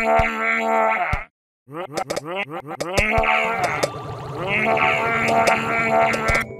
Thank you.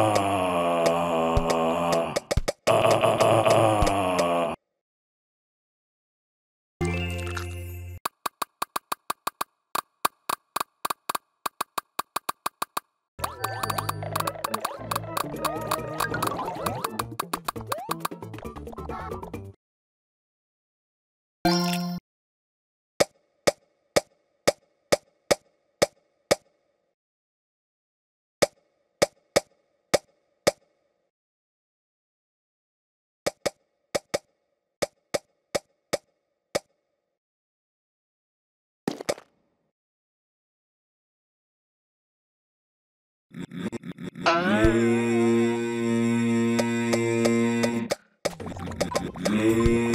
Ah. Yeah. yeah.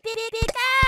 ピピピカー